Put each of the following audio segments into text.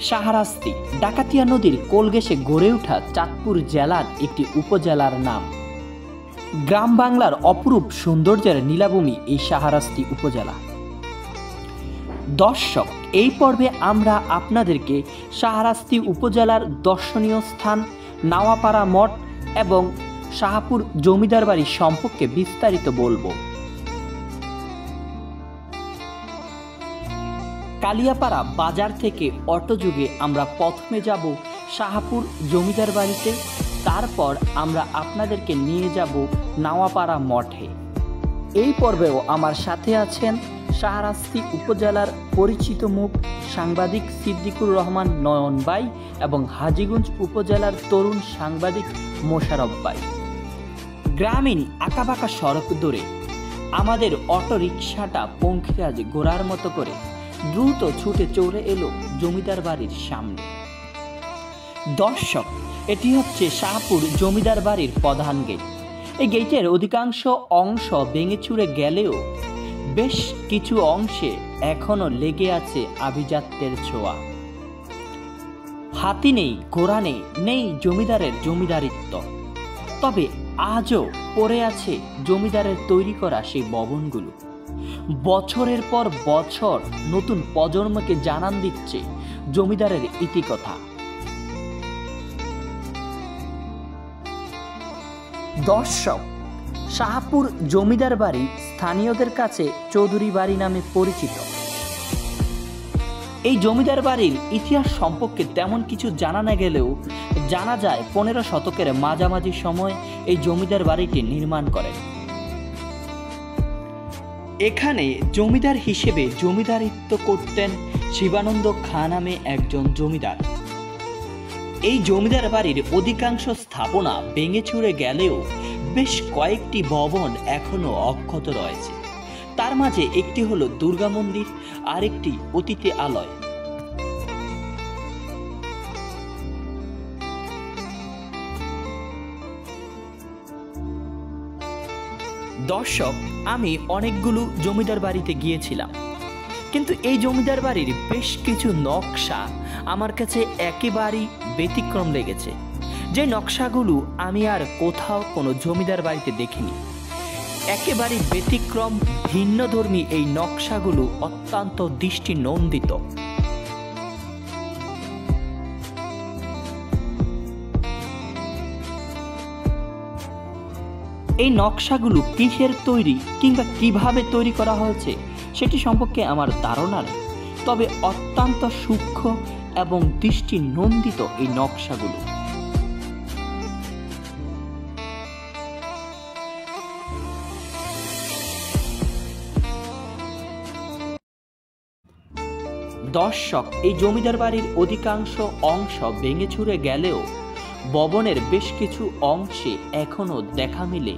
সাহারাস্তি ডাকাতিয়া নদীর কোলগেসে গড়ে ওঠা চাঁদপুর জেলার একটি উপজেলার নাম। গ্রাম বাংলার অপরূপ সৌন্দর্যের নীলাভূমি এই সাহারাস্তি উপজেলা। দর্শক, এই পর্বে আমরা আপনাদেরকে সাহারাস্তি উপজেলার দর্শনীয় স্থান, নাওয়াপাড়া মঠ এবং শাহাপুর জমিদার বাড়ি সম্পর্কে বিস্তারিত বলব। কালিয়াপাড়া বাজার থেকে অটোযোগে আমরা প্রথমে যাব শাহাপুর জমিদার বাড়িতে, তারপর আমরা আপনাদেরকে নিয়ে যাব নাওয়াপাড়া মঠে। এই পর্বেও আমার সাথে আছেন শাহরাস্তি উপজেলার পরিচিত মুখ সাংবাদিক সিদ্দিকুর রহমান নয়ন বাই এবং হাজিগঞ্জ উপজেলার তরুণ সাংবাদিক মোশারফ বাই। গ্রামীণ আঁকাবাঁকা সড়ক দূরে আমাদের অটো রিক্সাটা পঙ্খিরাজ ঘোড়ার মতো করে দ্রুত ছুটে চলে এলো জমিদার বাড়ির সামনে। দর্শক, এটি হচ্ছে শাহপুর জমিদার বাড়ির প্রধান গেট। এই গেটের অধিকাংশ অংশ ভেঙে চুরে গেলেও বেশ কিছু অংশে এখনও লেগে আছে আভিজাত্যের ছোঁয়া। হাতি নেই, ঘোড়া নেই নেই জমিদারের জমিদারিত্ব। তবে আজও পড়ে আছে জমিদারের তৈরি করা সেই ভবনগুলো। বছরের পর বছর নতুন প্রজন্মকে জানান দিচ্ছে জমিদারের ইতিকথা দর্শক, শাহপুর জমিদার বাড়ি স্থানীয়দের কাছে চৌধুরী বাড়ি নামে পরিচিত। এই জমিদার বাড়ির ইতিহাস সম্পর্কে তেমন কিছু জানা না গেলেও জানা যায় পনেরো শতকের মাঝামাঝি সময় এই জমিদার বাড়িটি নির্মাণ করেন। এখানে জমিদার হিসেবে জমিদারিত্ব করতেন শিবানন্দ খা নামে একজন জমিদার। এই জমিদার বাড়ির অধিকাংশ স্থাপনা ভেঙে চুরে গেলেও বেশ কয়েকটি ভবন এখনও অক্ষত রয়েছে। তার মাঝে একটি হলো দুর্গা মন্দির, আরেকটি অতীতে আলয়। দর্শক, আমি অনেকগুলো জমিদার বাড়িতে গিয়েছিলাম। কিন্তু এই জমিদার বাড়ির বেশ কিছু নকশা আমার কাছে একেবারেই ব্যতিক্রম লেগেছে। যে নকশাগুলো আমি আর কোথাও কোনো জমিদার বাড়িতে দেখিনি। একেবারে ব্যতিক্রম, ভিন্নধর্মী এই নকশাগুলো অত্যন্ত দৃষ্টি এই নকশাগুলো কিসের তৈরি কিংবা কীভাবে তৈরি করা হয়েছে সেটি সম্পর্কে আমার ধারণা নেই। তবে অত্যন্ত সূক্ষ্ম এবং দৃষ্টি নন্দিত এই নকশাগুলো। দর্শক, এই জমিদার বাড়ির অধিকাংশ অংশ ভেঙে ছুড়ে গেলেও ভবনের বেশ কিছু অংশে এখনও দেখা মিলে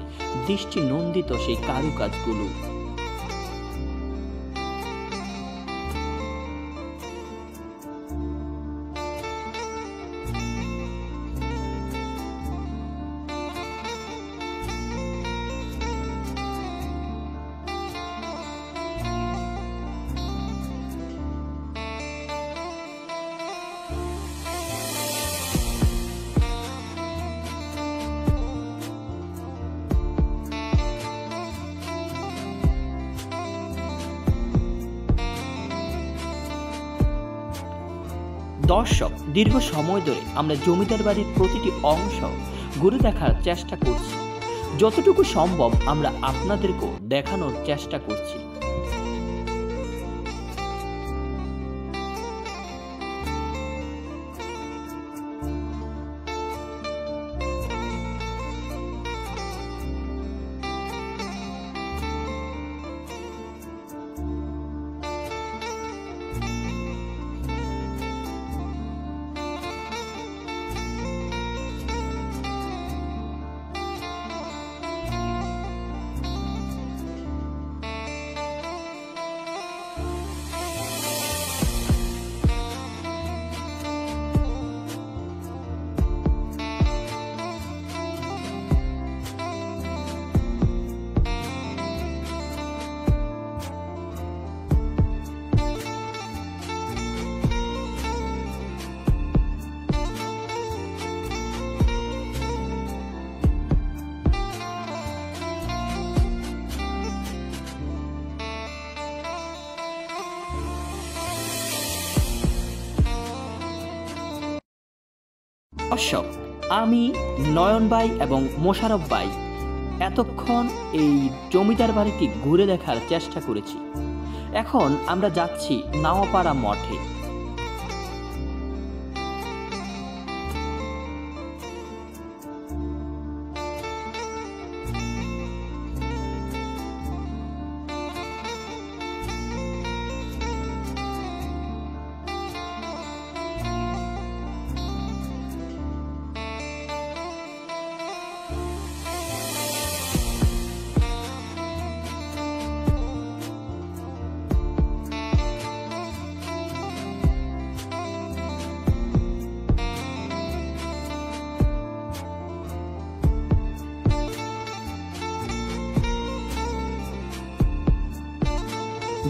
দৃষ্টি নন্দিত সেই কারুকাজগুলো। দর্শক, দীর্ঘ সময় ধরে আমরা জমিদার বাড়ির প্রতিটি অংশ ঘুরে দেখার চেষ্টা করছি। যতটুকু সম্ভব আমরা আপনাদেরকেও দেখানোর চেষ্টা করছি। দর্শক আমি নয়ন ভাই এবং মোশারফ ভাই এতক্ষণ এই জমিদার বাড়িটি ঘুরে দেখার চেষ্টা করেছি। এখন আমরা যাচ্ছি নাওয়াপাড়া মঠে।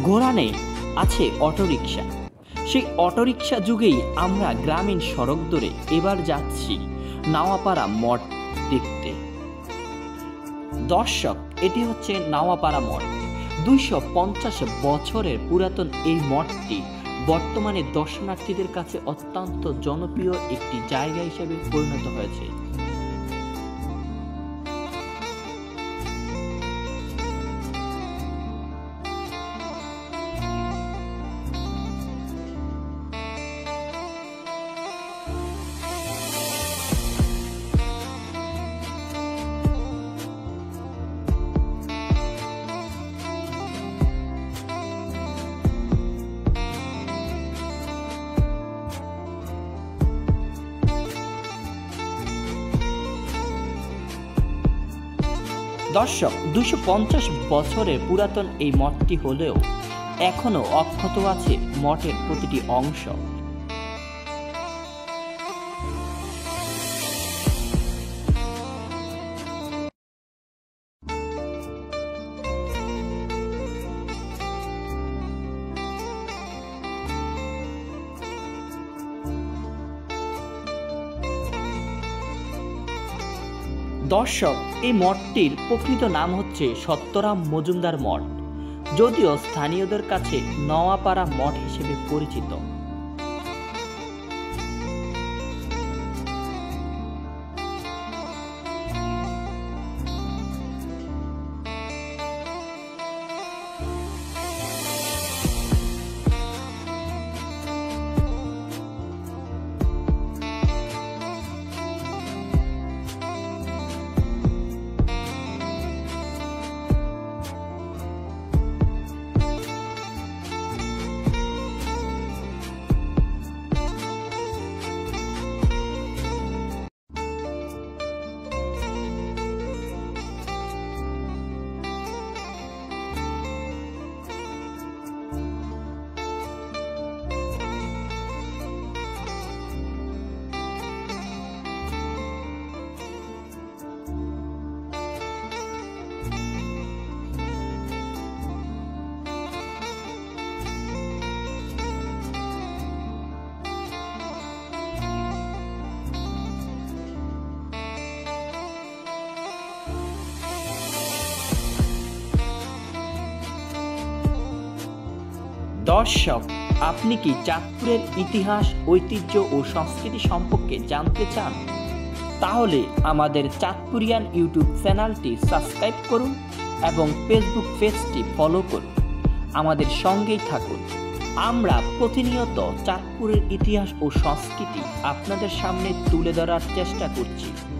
ঘোড়ানে আছে অটোরিকশা। সেই অটোরিকশা যুগেই আমরা গ্রামীণ সড়ক ধরে এবার যাচ্ছি নাওয়াপাড়া মঠ দেখতে। দর্শক, এটি হচ্ছে নাওয়াপাড়া মঠ। দুইশো পঞ্চাশ বছরের পুরাতন এই মঠটি বর্তমানে দর্শনার্থীদের কাছে অত্যন্ত জনপ্রিয় একটি জায়গা হিসেবে পরিণত হয়েছে। দর্শক দুশো পঞ্চাশ বছরের পুরাতন এই মঠটি হলেও এখনও অক্ষত আছে মঠের প্রতিটি অংশ। দর্শক, এই মঠটির প্রকৃত নাম হচ্ছে সত্যরাম মজুমদার মঠ, যদিও স্থানীয়দের কাছে নওয়াপাড়া মঠ হিসেবে পরিচিত। দর্শক, আপনি কি চাঁদপুরের ইতিহাস, ঐতিহ্য ও সংস্কৃতি সম্পর্কে জানতে চান? তাহলে আমাদের চাঁদপুরিয়ান ইউটিউব চ্যানেলটি সাবস্ক্রাইব করুন এবং ফেসবুক পেজটি ফলো করুন। আমাদের সঙ্গেই থাকুন। আমরা প্রতিনিয়ত চাঁদপুরের ইতিহাস ও সংস্কৃতি আপনাদের সামনে তুলে ধরার চেষ্টা করছি।